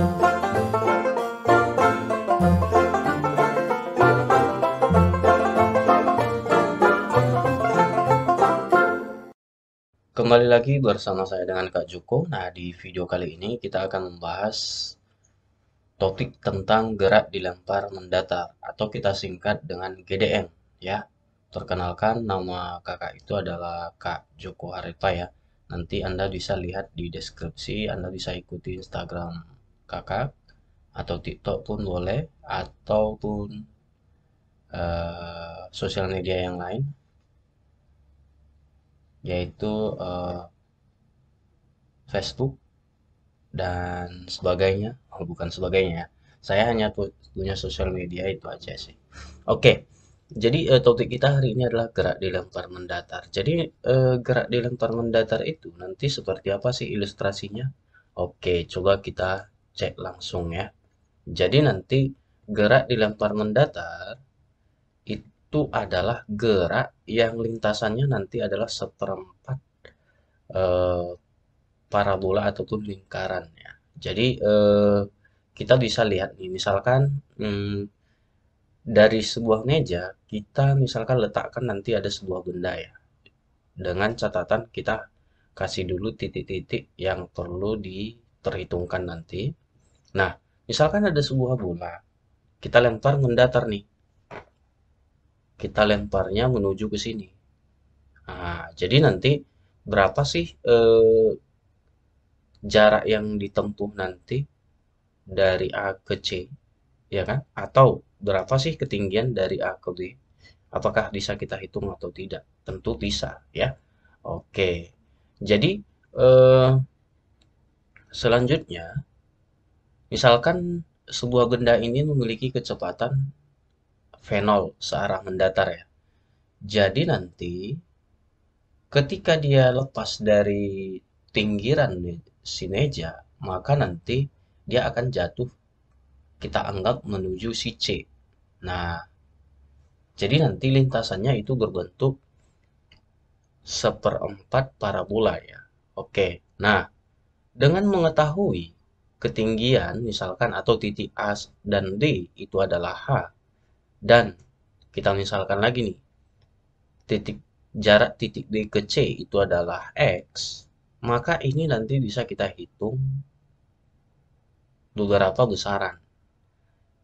Kembali lagi bersama saya dengan Kak Joko. Nah, di video kali ini kita akan membahas topik tentang gerak dilempar mendatar atau kita singkat dengan GDM ya. Perkenalkan nama kakak itu adalah Kak Joko Harepa ya. Nanti Anda bisa lihat di deskripsi, Anda bisa ikuti Instagram kakak atau TikTok pun boleh ataupun uh, sosial media yang lain yaitu uh, Facebook dan sebagainya. Oh, bukan sebagainya ya. Saya hanya punya sosial media itu aja sih. Oke. Jadi uh, topik kita hari ini adalah gerak dilempar mendatar. Jadi uh, gerak dilempar mendatar itu nanti seperti apa sih ilustrasinya? Oke, coba kita cek langsung ya. Jadi nanti gerak dilempar mendatar itu adalah gerak yang lintasannya nanti adalah seperempat eh, parabola ataupun lingkaran ya. Jadi eh, kita bisa lihat nih, misalkan hmm, dari sebuah meja kita misalkan letakkan nanti ada sebuah benda ya. Dengan catatan kita kasih dulu titik-titik yang perlu diterhitungkan nanti. Nah, misalkan ada sebuah bola, kita lempar mendatar nih kita lemparnya menuju ke sini. Nah, jadi nanti berapa sih eh, jarak yang ditempuh nanti dari A ke C, ya kan? Atau berapa sih ketinggian dari A ke B? Apakah bisa kita hitung atau tidak? Tentu bisa, ya. Oke. Jadi eh, selanjutnya, misalkan sebuah benda ini memiliki kecepatan V0 searah mendatar ya. Jadi nanti ketika dia lepas dari tinggiran si meja, maka nanti dia akan jatuh kita anggap menuju si C. Nah, jadi nanti lintasannya itu berbentuk seperempat parabola ya. Oke, nah dengan mengetahui ketinggian misalkan atau titik A dan D itu adalah H, dan kita misalkan lagi nih, titik jarak titik B ke C itu adalah X, maka ini nanti bisa kita hitung beberapa besaran.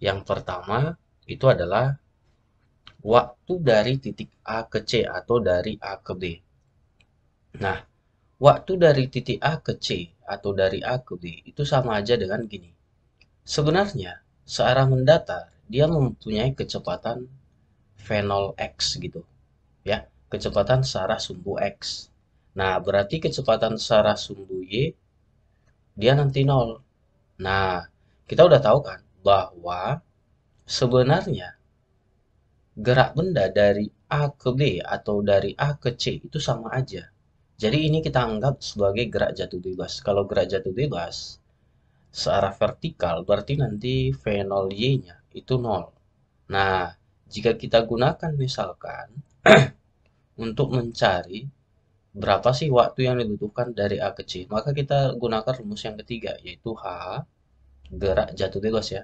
Yang pertama itu adalah waktu dari titik A ke C atau dari A ke B. Nah, waktu dari titik A ke C atau dari A ke B itu sama aja dengan gini. Sebenarnya, searah mendatar dia mempunyai kecepatan V0x gitu ya. Kecepatan searah sumbu X. Nah berarti kecepatan searah sumbu Y dia nanti nol. Nah kita udah tahu kan bahwa sebenarnya gerak benda dari A ke B atau dari A ke C itu sama aja jadi ini kita anggap sebagai gerak jatuh bebas kalau gerak jatuh bebas searah vertikal berarti nanti V0Y-nya itu nol. Nah, jika kita gunakan misalkan untuk mencari berapa sih waktu yang dibutuhkan dari A ke C, maka kita gunakan rumus yang ketiga, yaitu H, gerak jatuh bebas ya.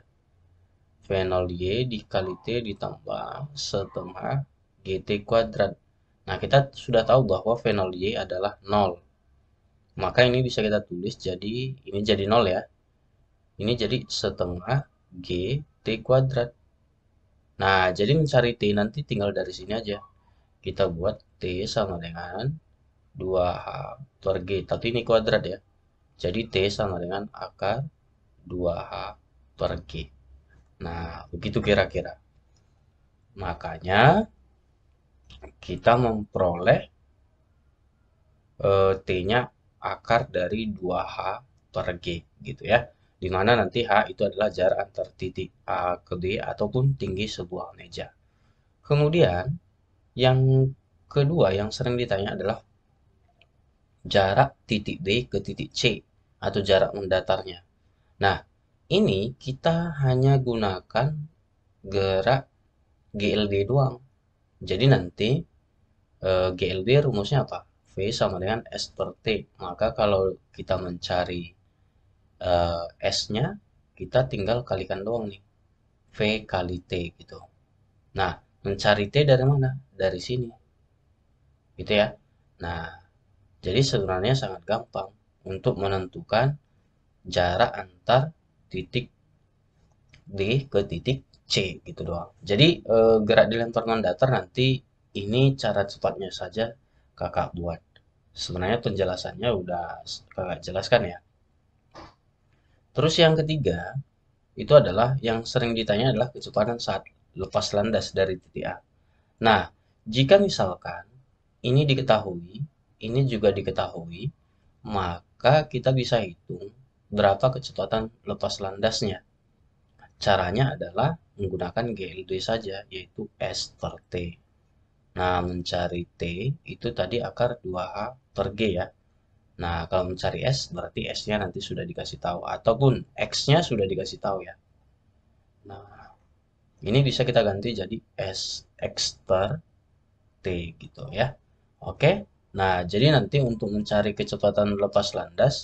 V0Y dikali T ditambah setengah GT kuadrat. Nah, kita sudah tahu bahwa V0Y adalah 0. Maka ini bisa kita tulis jadi, ini jadi 0 ya. Ini jadi setengah G T kuadrat. Nah, jadi mencari T nanti tinggal dari sini aja. Kita buat T sama dengan 2H per G. Tapi ini kuadrat ya. Jadi T sama dengan akar 2H per G. Nah, begitu kira-kira. Makanya, kita memperoleh eh, T-nya akar dari 2H per G gitu ya di mana nanti H itu adalah jarak antar titik A ke B ataupun tinggi sebuah meja. Kemudian, yang kedua yang sering ditanya adalah jarak titik B ke titik C atau jarak mendatarnya. Nah, ini kita hanya gunakan gerak GLB doang. Jadi nanti eh, GLB rumusnya apa? V sama dengan S per T. Maka kalau kita mencari uh, S-nya kita tinggal kalikan doang nih. V kali T gitu. Nah, mencari T dari mana? Dari sini. Gitu ya. Nah, jadi sebenarnya sangat gampang untuk menentukan jarak antar titik D ke titik C gitu doang. Jadi eh, gerak dilemparkan datar nanti ini cara cepatnya saja kakak buat. Sebenarnya penjelasannya udah kakak jelaskan ya. Terus yang ketiga, itu adalah yang sering ditanya adalah kecepatan saat lepas landas dari titik A. Nah, jika misalkan ini diketahui, ini juga diketahui, maka kita bisa hitung berapa kecepatan lepas landasnya. Caranya adalah menggunakan GLD saja, yaitu S per T. Nah, mencari T itu tadi akar 2H per G ya. Nah, kalau mencari S, berarti S-nya nanti sudah dikasih tahu. Ataupun X-nya sudah dikasih tahu ya. Nah, ini bisa kita ganti jadi S X per T gitu ya. Oke, nah jadi nanti untuk mencari kecepatan lepas landas,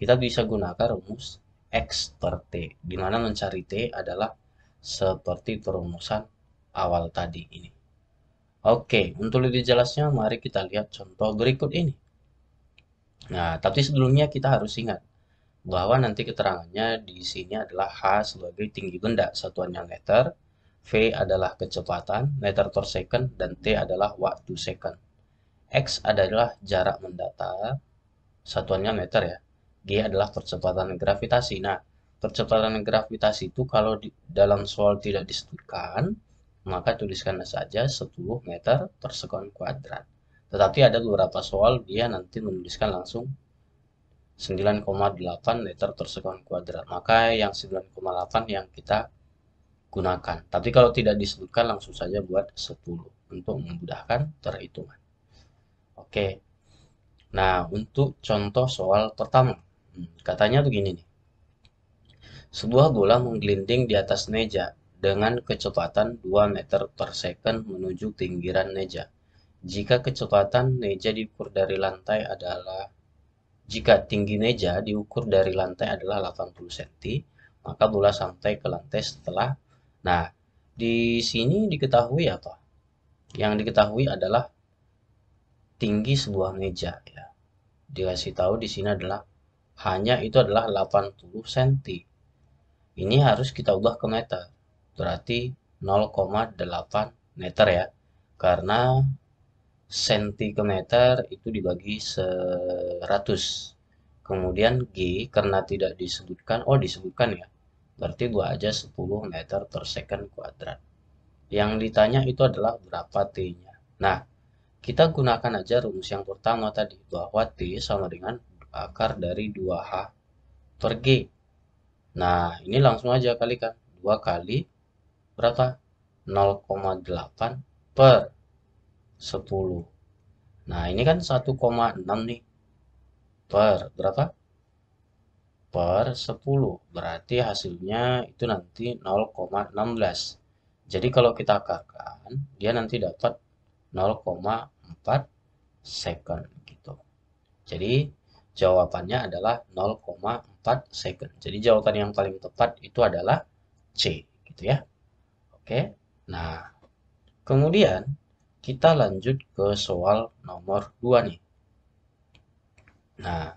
kita bisa gunakan rumus X per T, di mana mencari T adalah seperti perumusan awal tadi ini. Oke, untuk lebih jelasnya mari kita lihat contoh berikut ini. Nah, tapi sebelumnya kita harus ingat bahwa nanti keterangannya di sini adalah H sebagai tinggi benda, satuannya meter, V adalah kecepatan, meter per second, dan T adalah waktu second. X adalah jarak mendatar, satuannya meter ya. G adalah percepatan gravitasi. Nah, percepatan gravitasi itu kalau di dalam soal tidak disebutkan, maka tuliskan saja 10 meter per sekon kuadrat. Tetapi ada beberapa soal dia nanti menuliskan langsung 9,8 meter per sekon kuadrat. Maka yang 9,8 yang kita gunakan. Tapi kalau tidak disebutkan langsung saja buat 10 untuk memudahkan perhitungan. Oke. Nah, untuk contoh soal pertama. Katanya begini nih. Sebuah bola menggelinding di atas meja dengan kecepatan 2 meter per second menuju pinggiran meja. Jika kecepatan meja diukur dari lantai adalah jika tinggi meja diukur dari lantai adalah 80 cm, maka bola sampai ke lantai setelah. Nah, di sini diketahui apa? Yang diketahui adalah tinggi sebuah meja ya. Dikasih tahu di sini adalah hanya itu adalah 80 cm. Ini harus kita ubah ke meter. Berarti 0,8 meter ya. Karena senti ke meter itu dibagi 100. Kemudian G karena tidak disebutkan, oh disebutkan ya. Berarti buat aja 10 meter per second kuadrat. Yang ditanya itu adalah berapa T-nya. Nah, kita gunakan aja rumus yang pertama tadi, bahwa T sama dengan akar dari 2H per G. Nah, ini langsung aja kalikan. 2 kali berapa? 0,8 per 10. Nah, ini kan 1,6 nih. Per berapa? Per 10. Berarti hasilnya itu nanti 0,16. Jadi kalau kita akarkan, dia nanti dapat 0,4 second gitu. Jadi jawabannya adalah 0,4 second. Jadi jawaban yang paling tepat itu adalah C gitu ya. Oke. Nah, kemudian kita lanjut ke soal nomor 2 nih. Nah,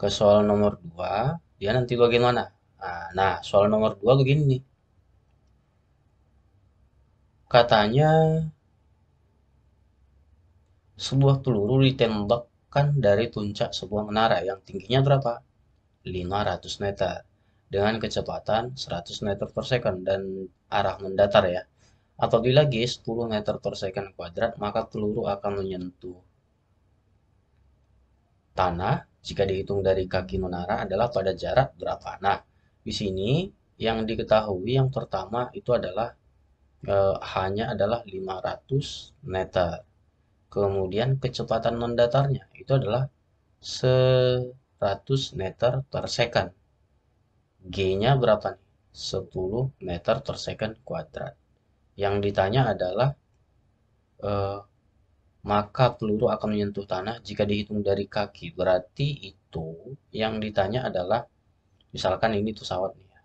ke soal nomor 2, dia nanti bagaimana? Nah, nah soal nomor 2 begini nih. Katanya sebuah peluru ditembakkan dari puncak sebuah menara yang tingginya berapa? 500 meter dengan kecepatan 100 meter per second dan arah mendatar ya. Apabila G 10 meter per second kuadrat, maka peluru akan menyentuh tanah jika dihitung dari kaki menara adalah pada jarak berapa. Nah, di sini yang diketahui yang pertama itu adalah e, hanya adalah 500 meter. Kemudian kecepatan mendatarnya itu adalah 100 meter per second. G-nya berapa nih? 10 meter per second kuadrat. Yang ditanya adalah eh, maka peluru akan menyentuh tanah jika dihitung dari kaki. Berarti itu yang ditanya adalah misalkan ini pesawat nih ya.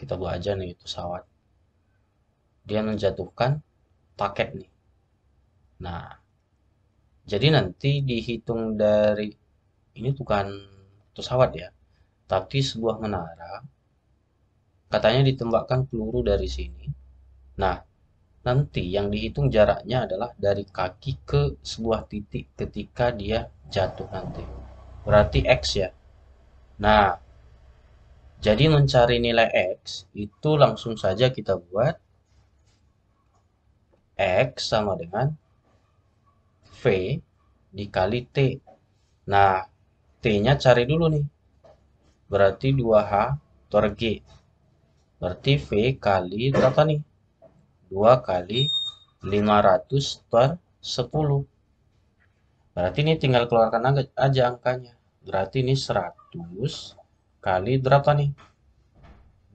kita buat aja nih pesawat dia menjatuhkan paket nih nah jadi nanti dihitung dari ini bukan pesawat ya tapi sebuah menara katanya ditembakkan peluru dari sini. Nah nanti yang dihitung jaraknya adalah dari kaki ke sebuah titik ketika dia jatuh nanti. Berarti X ya. Nah jadi mencari nilai X itu langsung saja kita buat X sama dengan V dikali T. Nah, T-nya cari dulu nih. Berarti 2H per G. Berarti V kali berapa nih? 2 kali 500 per 10. Berarti ini tinggal keluarkan aja angkanya. Berarti ini 100 kali berapa nih?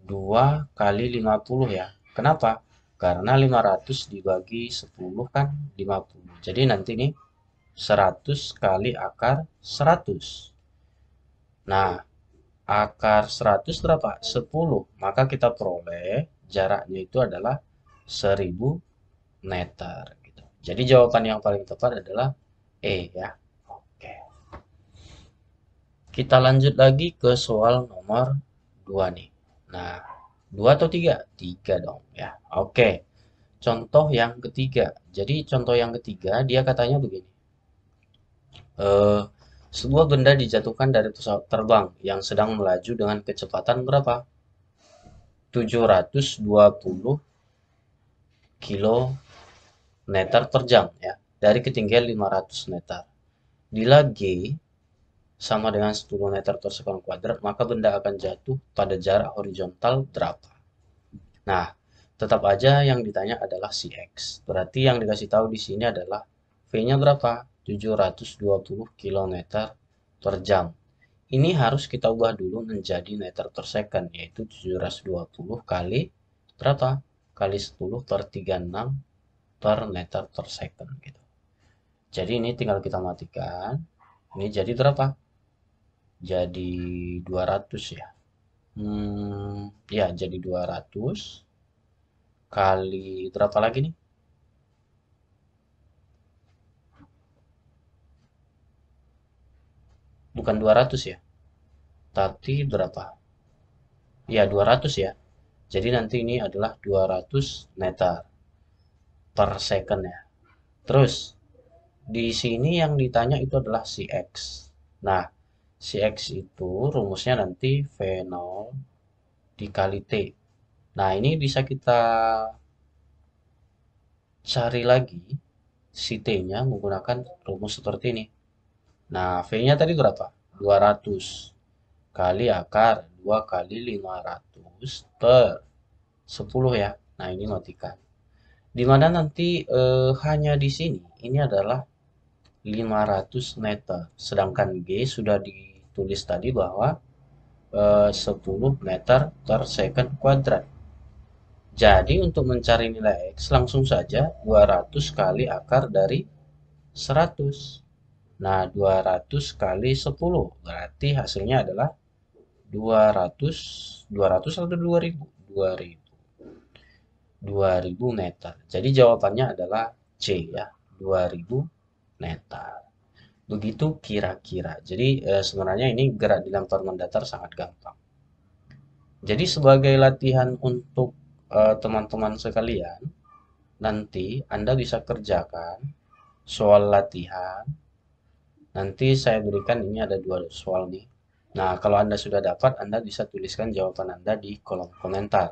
2 kali 50 ya. Kenapa? Karena 500 dibagi 10 kan 50. Jadi nanti nih 100 kali akar 100. Nah, akar 100 berapa? 10. Maka kita peroleh jaraknya itu adalah 1000 meter. Gitu. Jadi jawaban yang paling tepat adalah E ya. Kita lanjut lagi ke soal nomor 2 nih. Nah, 2 atau 3? 3 dong ya. Oke. Contoh yang ketiga. Jadi contoh yang ketiga dia katanya begini. Uh, sebuah benda dijatuhkan dari pesawat terbang yang sedang melaju dengan kecepatan berapa? 720 km per jam ya dari ketinggian 500 meter. Bila G sama dengan 10 meter per sekon kuadrat, maka benda akan jatuh pada jarak horizontal berapa? Nah, tetap aja yang ditanya adalah si X. Berarti yang dikasih tahu di sini adalah V-nya berapa? 720 km per jam. Ini harus kita ubah dulu menjadi meter per second, yaitu 720 kali berapa? Kali 10 per 36 per meter per second. Gitu. Jadi ini tinggal kita matikan. Ini jadi berapa? Jadi 200 ya? Hmm, ya jadi 200 kali berapa lagi nih? Bukan 200 ya? Tapi berapa? Ya 200 ya. Jadi nanti ini adalah 200 meter per second ya. Terus di sini yang ditanya itu adalah si X. Nah si X itu rumusnya nanti V0 dikali T. Nah, ini bisa kita cari lagi si T-nya menggunakan rumus seperti ini. Nah, V-nya tadi berapa? 200 kali akar 2 kali 500 per 10 ya. Nah, ini matikan. Di mana nanti eh, hanya di sini, ini adalah 500 meter. Sedangkan G sudah ditulis tadi bahwa e, eh, 10 meter per second kuadrat. Jadi untuk mencari nilai X langsung saja 200 kali akar dari 100. Nah 200 kali 10 berarti hasilnya adalah 200 200 atau 2000 2000 2000 meter. Jadi jawabannya adalah C ya 2000 meter. Begitu kira-kira. Jadi e, sebenarnya ini gerak dilempar mendatar sangat gampang. Jadi sebagai latihan untuk eh, teman-teman sekalian, nanti Anda bisa kerjakan soal latihan. Nanti saya berikan ini ada dua soal nih. Nah, kalau Anda sudah dapat, Anda bisa tuliskan jawaban Anda di kolom komentar.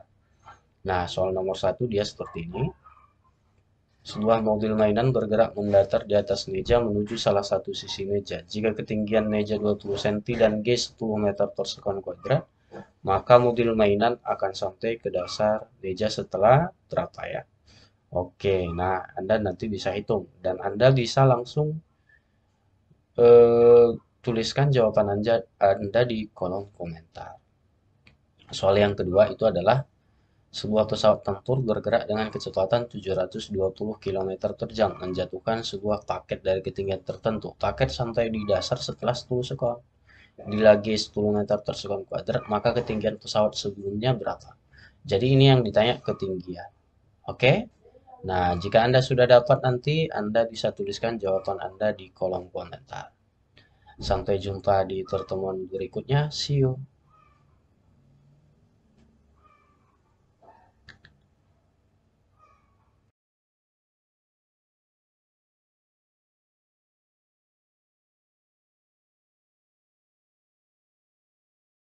Nah, soal nomor satu dia seperti ini. Sebuah mobil mainan bergerak mendatar di atas meja menuju salah satu sisi meja. Jika ketinggian meja 20 cm dan G 10 meter per sekon kuadrat, maka mobil mainan akan sampai ke dasar meja setelah berapa ya? Oke, nah Anda nanti bisa hitung dan Anda bisa langsung eh, tuliskan jawaban Anda, Anda di kolom komentar. Soal yang kedua itu adalah sebuah pesawat tempur bergerak dengan kecepatan 720 km per jam menjatuhkan sebuah paket dari ketinggian tertentu. Paket sampai di dasar setelah 10 sekon. Bila G 10 meter per sekon kuadrat, maka ketinggian pesawat sebelumnya berapa? Jadi ini yang ditanya ketinggian. Oke? Nah, jika Anda sudah dapat nanti, Anda bisa tuliskan jawaban Anda di kolom komentar. Sampai jumpa di pertemuan berikutnya. See you.